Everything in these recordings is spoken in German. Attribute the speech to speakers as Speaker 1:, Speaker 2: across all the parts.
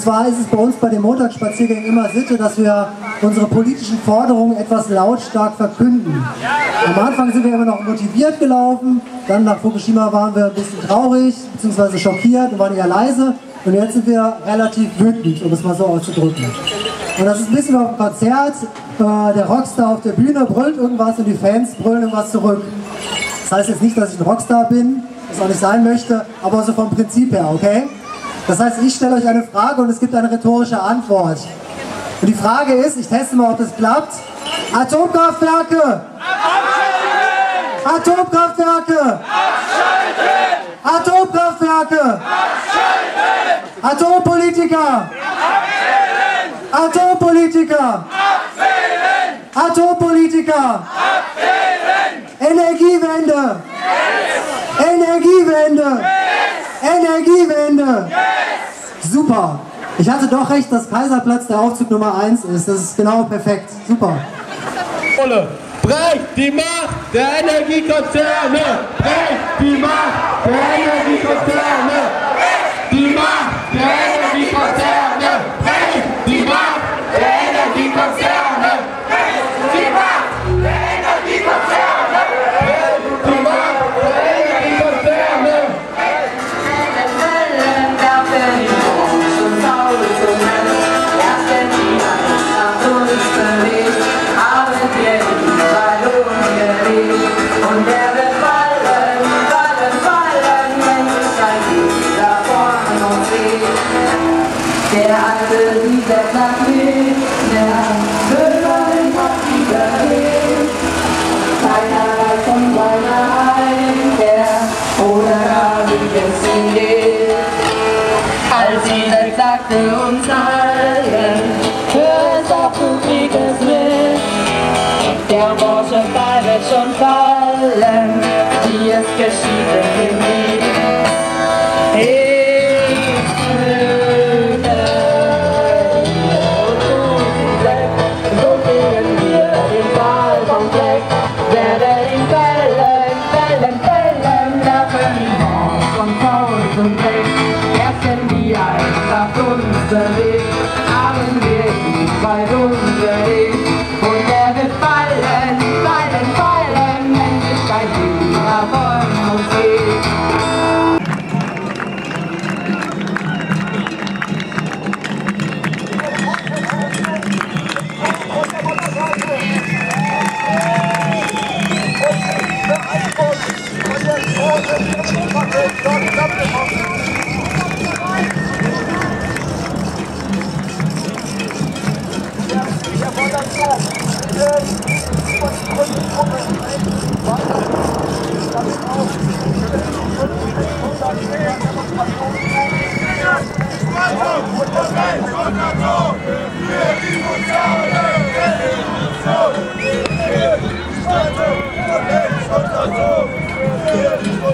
Speaker 1: zwar ist es bei uns bei den Montagsspaziergängen immer Sitte, dass wir unsere politischen Forderungen etwas lautstark verkünden. Am Anfang sind wir immer noch motiviert gelaufen, dann nach Fukushima waren wir ein bisschen traurig bzw. schockiert und waren eher leise und jetzt sind wir relativ wütend, um es mal so auszudrücken. Und das ist ein bisschen wie auf einem Konzert, äh, der Rockstar auf der Bühne brüllt irgendwas und die Fans brüllen irgendwas zurück. Das heißt jetzt nicht, dass ich ein Rockstar bin, das auch nicht sein möchte, aber so vom Prinzip her, okay? Das heißt, ich stelle euch eine Frage und es gibt eine rhetorische Antwort. Und die Frage ist, ich teste mal, ob das klappt. Atomkraftwerke! Atomkraftwerke! Atomkraftwerke! Atompolitiker! Atompolitiker! Atompolitiker! Energiewende! Energiewende! Energiewende! Super. Ich hatte doch recht, dass Kaiserplatz der Aufzug Nummer 1 ist. Das ist genau perfekt. Super.
Speaker 2: Brecht die Macht der Energiekonzerne! Brecht die Macht der Energiekonzerne! Die Macht der Energiekonzerne!
Speaker 3: Very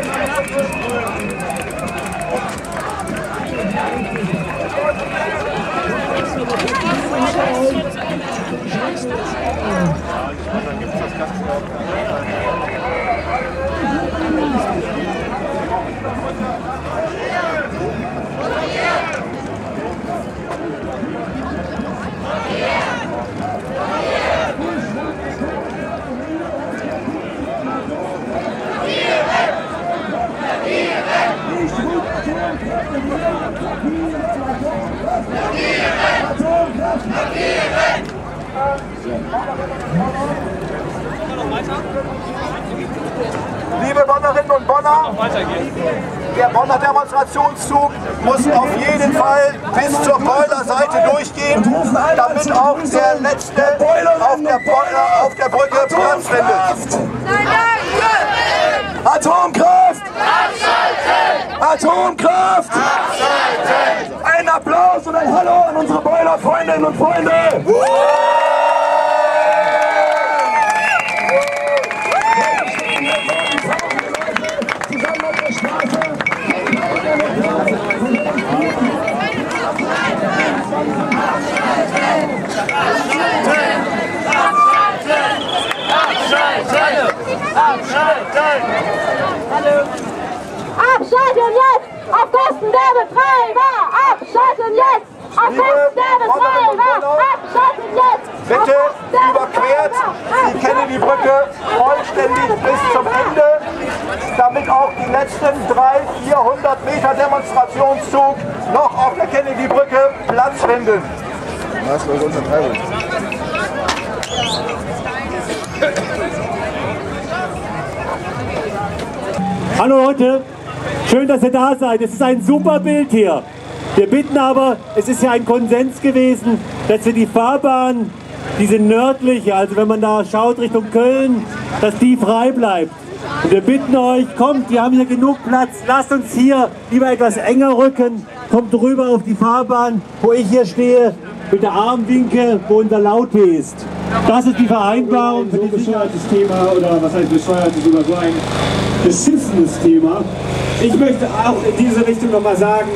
Speaker 3: Thank you. Bonner, der Bonner Demonstrationszug muss auf jeden Fall bis zur Boilerseite durchgehen, damit auch der letzte auf der, Boiler, auf der Brücke Platz findet. Atomkraft! Atomkraft! Ein Applaus und ein Hallo an unsere Boiler-Freundinnen und Freunde!
Speaker 4: Abschalten jetzt! Auf Kosten der Betreiber! Abschalten jetzt! Auf Kosten der Betreiber! Abschalten jetzt!
Speaker 3: Bitte überquert die Kennedy-Brücke vollständig bis zum Ende, damit auch die letzten 300, 400 Meter Demonstrationszug noch auf der Kennedy-Brücke Platz finden.
Speaker 5: Hallo Leute, schön, dass ihr da seid. Es ist ein super Bild hier. Wir bitten aber, es ist ja ein Konsens gewesen, dass wir die Fahrbahn, diese nördliche, also wenn man da schaut Richtung Köln, dass die frei bleibt. Und wir bitten euch, kommt, wir haben hier genug Platz, lasst uns hier lieber etwas enger rücken, kommt rüber auf die Fahrbahn, wo ich hier stehe, mit der Armwinke, wo unser Laute ist. Das ist die Vereinbarung
Speaker 6: so
Speaker 5: die
Speaker 6: bescheuertes Thema oder was heißt bescheuertes oder so ein beschissenes Thema. Ich möchte auch in diese Richtung nochmal sagen,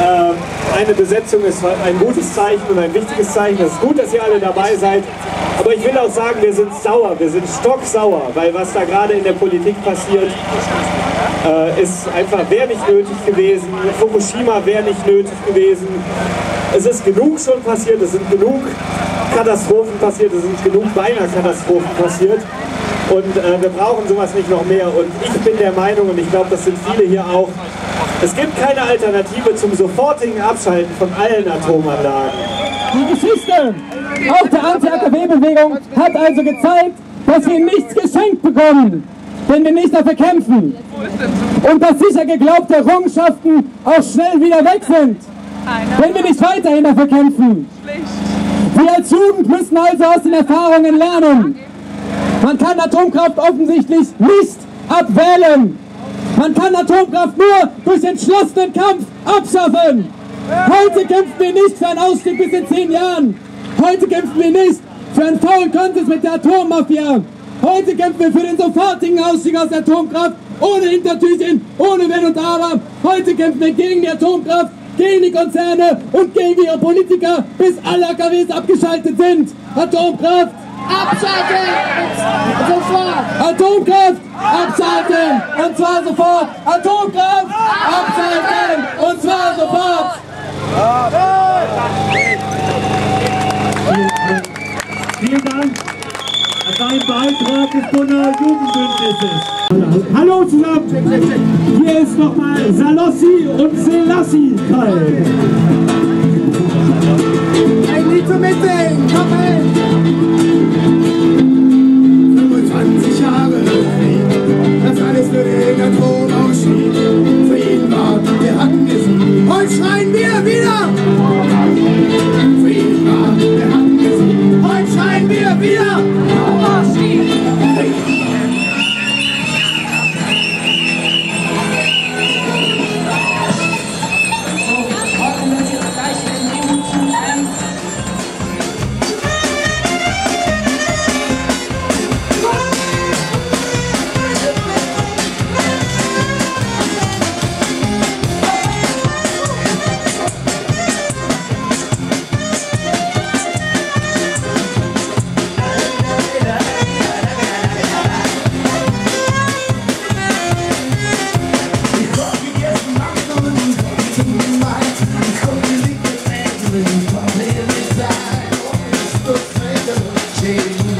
Speaker 6: äh, eine Besetzung ist ein gutes Zeichen und ein wichtiges Zeichen. Es ist gut, dass ihr alle dabei seid. Aber ich will auch sagen, wir sind sauer, wir sind stocksauer, weil was da gerade in der Politik passiert, äh, ist einfach, wäre nicht nötig gewesen. Fukushima wäre nicht nötig gewesen. Es ist genug schon passiert, es sind genug Katastrophen passiert, es sind genug beinahe Katastrophen passiert. Und äh, wir brauchen sowas nicht noch mehr. Und ich bin der Meinung, und ich glaube, das sind viele hier auch, es gibt keine Alternative zum sofortigen Abschalten von allen Atomanlagen.
Speaker 7: Die Geschichte auch der Anti-AKW-Bewegung hat also gezeigt, dass wir nichts geschenkt bekommen, wenn wir nicht dafür kämpfen. Und dass sicher geglaubte Errungenschaften auch schnell wieder weg sind, wenn wir nicht weiterhin dafür kämpfen. Wir als Jugend müssen also aus den Erfahrungen lernen. Man kann Atomkraft offensichtlich nicht abwählen. Man kann Atomkraft nur durch entschlossenen Kampf abschaffen. Heute kämpfen wir nicht für einen Ausstieg bis in zehn Jahren. Heute kämpfen wir nicht für einen faulen Contest mit der Atommafia. Heute kämpfen wir für den sofortigen Ausstieg aus der Atomkraft, ohne Hintertürchen, ohne Wenn und Aber. Heute kämpfen wir gegen die Atomkraft, gegen die Konzerne und gegen ihre Politiker, bis alle AKWs abgeschaltet sind. Atomkraft abschalten! Sofort! Atomkraft abschalten! Und zwar sofort! Atomkraft abschalten! Und zwar sofort!
Speaker 5: Vielen Dank. Das war ein Beitrag des Bonner Jugendbündnisses.
Speaker 6: Hallo zusammen! Hier ist nochmal Salossi und Selassie Kai.
Speaker 1: Ein Lied zum Mitsingen, komm her!
Speaker 8: 25 Jahre
Speaker 9: Made in